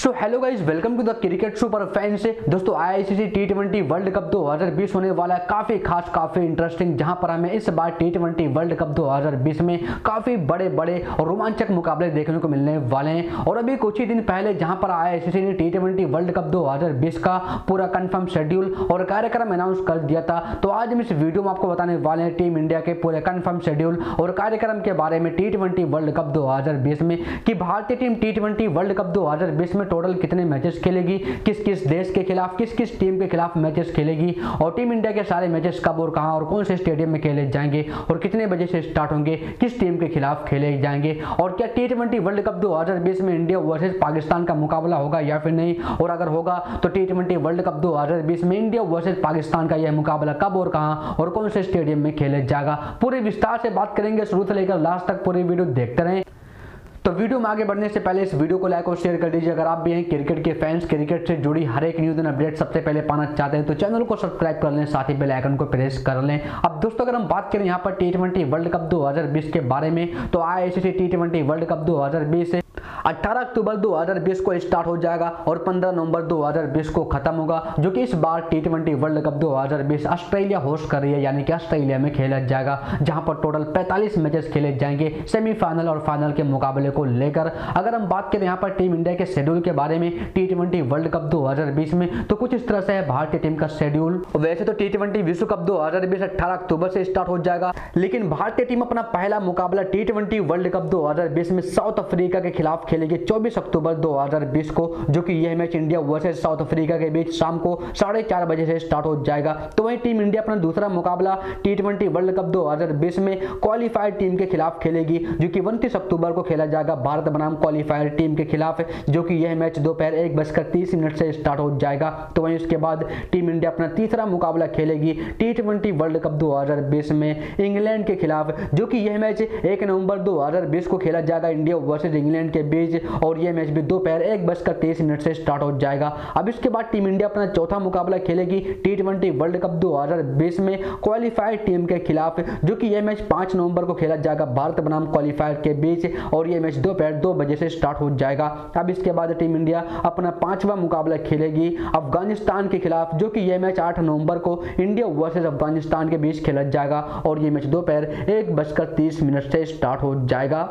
So hello guys welcome to the cricket super fan से दोस्तों ICC T twenty world cup 2020 होने वाला है। काफ़ी खास, काफ़ी इंटरेस्टिंग जहाँ पर हमें इस बार टी ट्वेंटी वर्ल्ड कप 2020 में काफ़ी बड़े बड़े और रोमांचक मुकाबले देखने को मिलने वाले हैं। और अभी कुछ ही दिन पहले, जहाँ पर आईसीसी ने टी ट्वेंटी वर्ल्ड कप 2020 का पूरा कंफर्म शेड्यूल और कार्यक्रम अनाउंस कर दिया था तो आज हम इस वीडियो में आपको बताने वाले हैं टीम इंडिया के पूरे कन्फर्म शेड्यूल और कार्यक्रम के बारे में टी वर्ल्ड कप दो हज़ार बीस में कि भारतीय टीम टी वर्ल्ड कप दो हज़ार बीस में टोटल कितने मैचेस खेलेगी किस किस देश के खिलाफ किस किस टीम के खिलाफ मैचेस खेलेगी और टीम इंडिया के सारे मैचेस कब और कहाँ और कौन से स्टेडियम में खेले जाएँगे और कितने बजे से स्टार्ट होंगे, किस टीम के खिलाफ खेले जाएँगे और क्या टी वर्ल्ड कप दो में इंडिया वर्सेज पाकिस्तान का मुकाबला होगा या फिर नहीं? और अगर होगा तो टी वर्ल्ड कप दो हज़ार बीस में इंडिया वर्सेज पाकिस्तान का यह मुकाबला कब और कहाँ और कौन से स्टेडियम में खेले जाएगा? पूरे विस्तार से बात करेंगे शुरू से लेकर लास्ट तक, पूरी वीडियो देखते रहें। वीडियो में आगे बढ़ने से पहले इस वीडियो को लाइक और शेयर कर दीजिए। अगर आप भी हैं क्रिकेट के फैंस, क्रिकेट से जुड़ी हर एक न्यूज़ एंड अपडेट सबसे पहले पाना चाहते हैं तो चैनल को सब्सक्राइब कर लें, साथ ही बेल आइकन को प्रेस कर लें। अब दोस्तों, अगर हम बात करें यहाँ पर टी वर्ल्ड कप 2020 के बारे में तो आई टी वर्ल्ड कप 2020 से 18 अक्टूबर 2020 को स्टार्ट हो जाएगा और 15 नवंबर 2020 को खत्म होगा, जो कि इस बार T twenty world cup 2020 Australia host कर रही है, यानी कि ऑस्ट्रेलिया में खेला जाएगा, जहाँ पर टोटल 45 मैचेस खेले जाएँगे सेमीफाइनल और फाइनल के मुकाबले को लेकर। अगर हम बात करें यहाँ पर टीम इंडिया के शेड्यूल के बारे में टी ट्वेंटी वर्ल्ड कप दो हज़ार बीस में तो कुछ इस तरह से है भारतीय टीम का शेड्यूल वैसे तो टी ट्वेंटी विश्व कप दो हज़ार अक्टूबर से स्टार्ट हो जाएगा, लेकिन भारतीय टीम अपना पहला मुकाबला टी ट्वेंटी वर्ल्ड कप दो हज़ार बीस में साउथ अफ्रीका के खिलाफ खेलेगी 24 अक्टूबर 2020 को, जो कि यह match India versus South Africa के बीच शाम को साढ़े चार बजे से स्टार्ट हो जाएगा। तो वहीं टीम इंडिया अपना दूसरा मुकाबला टी वर्ल्ड कप 2020 में क्वालिफाइड टीम के खिलाफ खेलेगी, जो कि उनतीस अक्टूबर को खेला जाएगा भारत बनाम क्वालिफायर टीम के खिलाफ, जो कि यह मैच दोपहर एक बजकर तीस मिनट से स्टार्ट हो जाएगा। तो वहीं उसके बाद टीम इंडिया अपना तीसरा मुकाबला खेलेगी टी वर्ल्ड कप दो हज़ार बीस में इंग्लैंड के खिलाफ, जो कि यह मैच एक नवंबर 2020 को खेला जाएगा इंडिया वर्सेज इंग्लैंड के बीच। और यह मैच भी दोपहर एक बजकर तेईस मिनट से स्टार्ट हो जाएगा। अब इसके बाद टीम इंडिया अपना चौथा मुकाबला खेलेगी टी ट्वेंटी वर्ल्ड कप दो में क्वालिफाइड टीम के खिलाफ, जो कि यह मैच पाँच नवंबर को खेला जाएगा भारत बनाम क्वालिफायर के बीच, और यह मैच दोपहर दो बजे से स्टार्ट हो जाएगा। अब इसके बाद टीम इंडिया अपना पांचवा मुकाबला खेलेगी अफ़गानिस्तान के खिलाफ, जो कि यह मैच आठ नवंबर को इंडिया वर्सेज अफ़गानिस्तान के बीच खेला जाएगा, और यह मैच दोपहर एक बजकर तीस मिनट से स्टार्ट हो जाएगा।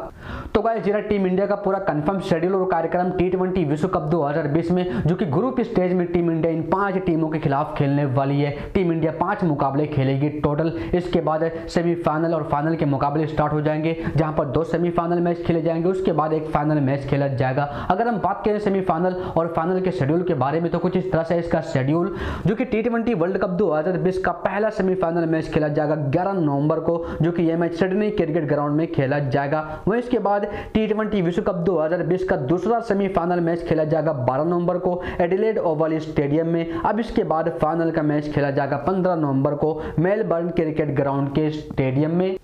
तो गाइस जरा टीम इंडिया का पूरा कंफर्म शेड्यूल और कार्यक्रम टी ट्वेंटी विश्व कप 2020 में, जो कि ग्रुप स्टेज में टीम इंडिया इन पाँच टीमों के खिलाफ खेलने वाली है। टीम इंडिया पाँच मुकाबले खेलेगी टोटल इसके बाद सेमीफाइनल और फाइनल के मुकाबले स्टार्ट हो जाएँगे, जहाँ पर दो सेमीफाइनल मैच खेले जाएँगे, उसके बाद एक फाइनल मैच खेला जाएगा। अगर हम बात करें सेमीफाइनल और फाइनल के शेड्यूल के बारे में तो कुछ इस तरह से इसका शेड्यूल जो कि टी ट्वेंटी वर्ल्ड कप दो हज़ार बीस का पहला सेमीफाइनल मैच खेला जाएगा ग्यारह नवंबर को, जो कि यह मैच सिडनी क्रिकेट ग्राउंड में खेला जाएगा। वहीं इसके बाद टी ट्वेंटी विश्व कप दो का दूसरा सेमीफाइनल मैच खेला जाएगा 12 नवंबर को एडिलेड ओवल स्टेडियम में। अब इसके बाद फाइनल का मैच खेला जाएगा 15 नवंबर को मेलबर्न क्रिकेट ग्राउंड के स्टेडियम में।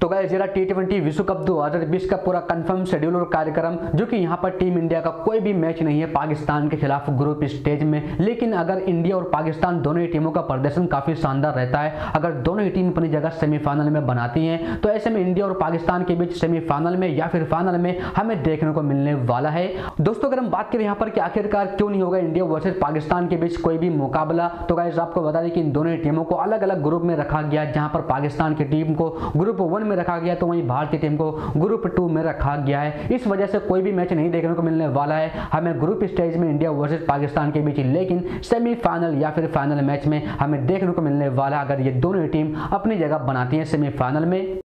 तो गाइस जरा टी ट्वेंटी विश्व कप 2020 का पूरा कंफर्म शेड्यूल और कार्यक्रम, जो कि यहाँ पर टीम इंडिया का कोई भी मैच नहीं है पाकिस्तान के खिलाफ ग्रुप स्टेज में। लेकिन अगर इंडिया और पाकिस्तान दोनों ही टीमों का प्रदर्शन काफ़ी शानदार रहता है, अगर दोनों ही टीम अपनी जगह सेमीफाइनल में बनाती हैं तो ऐसे में इंडिया और पाकिस्तान के बीच सेमीफाइनल में या फिर फाइनल में हमें देखने को मिलने वाला है। दोस्तों, अगर हम बात करें यहाँ पर कि आखिरकार क्यों नहीं होगा इंडिया वर्सेज पाकिस्तान के बीच कोई भी मुकाबला तो गाइज़ आपको बता दें कि इन दोनों ही टीमों को अलग अलग ग्रुप में रखा गया, जहाँ पर पाकिस्तान की टीम को ग्रुप वन में रखा गया तो वहीं भारतीय टीम को ग्रुप टू में रखा गया है। इस वजह से कोई भी मैच नहीं देखने को मिलने वाला है। हमें ग्रुप स्टेज में इंडिया वर्सेज पाकिस्तान के बीच, लेकिन सेमीफाइनल या फिर फाइनल मैच में हमें देखने को मिलने वाला अगर ये दोनों टीम अपनी जगह बनाती है सेमीफाइनल में।